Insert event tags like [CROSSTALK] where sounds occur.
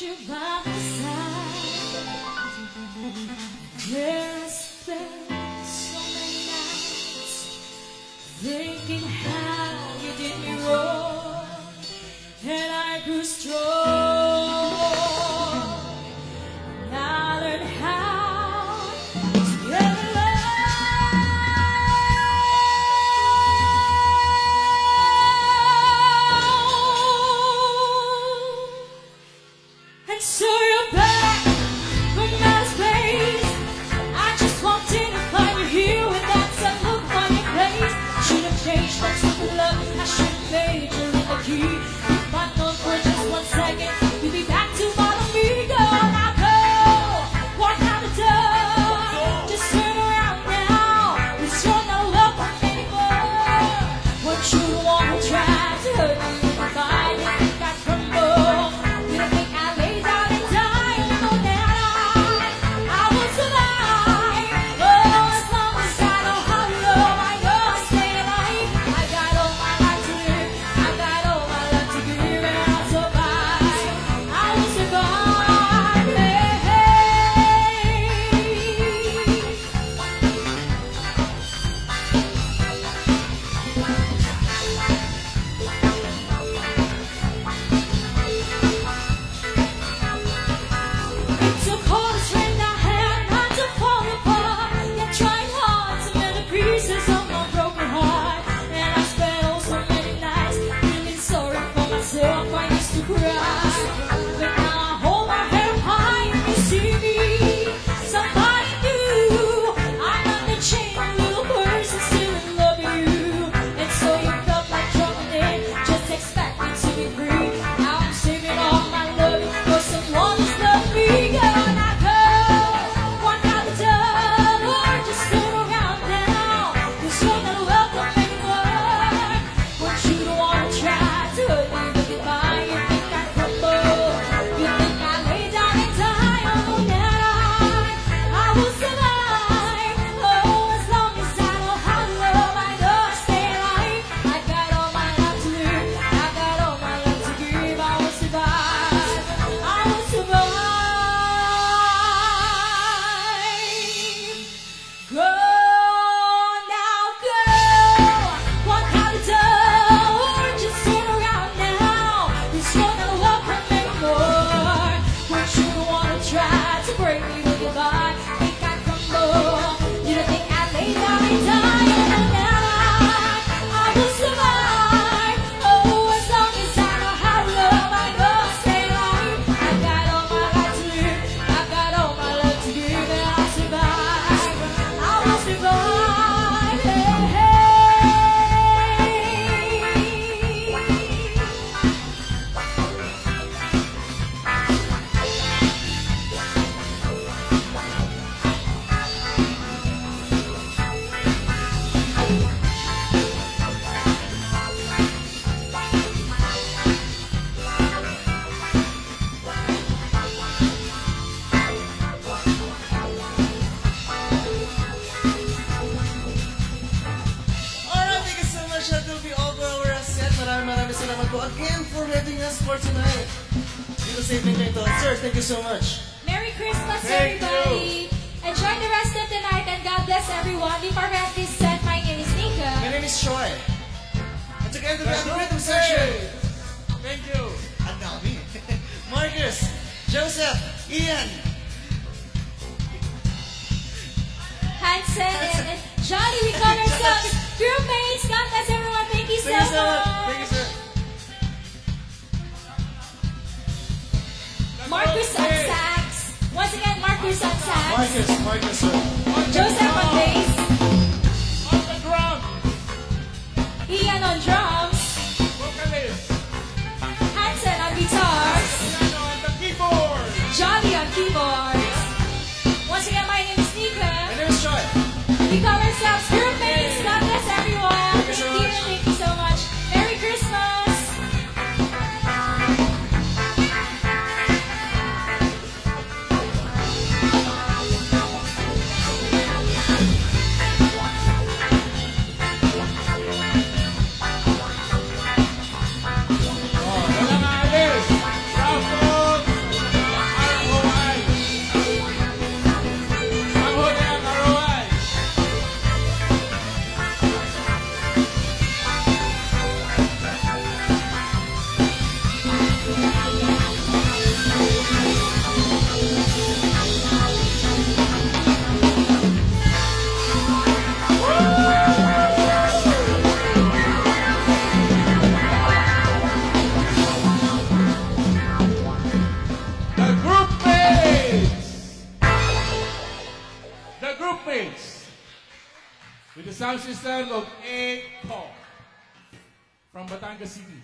you by my side. where I spent so many nights thinking how you did me wrong, and I grew strong. Marco again for having us for tonight. Dito sa evening na ito. Sir, thank you so much. Merry Christmas, thank everybody. You. Enjoy the rest of the night and God bless everyone. Before we have this set, my name is Nika. My name is Troy. At the end of the rhythm session. Thank you. Ang [LAUGHS] dami. Marcus, Joseph, Ian. Hansen Marcus okay. on sax. Once again, Marcus on sax. Marcus, Marcus. Sir. On Joseph on bass. On the drum. Ian on drums. Vocalist. Hansen on guitars. piano on the keyboard. Johnny on keyboards. Once again, my name is Nika. My name is Troy. We call ourselves Girl Groovemates with the sound system of A Core from Batangas City.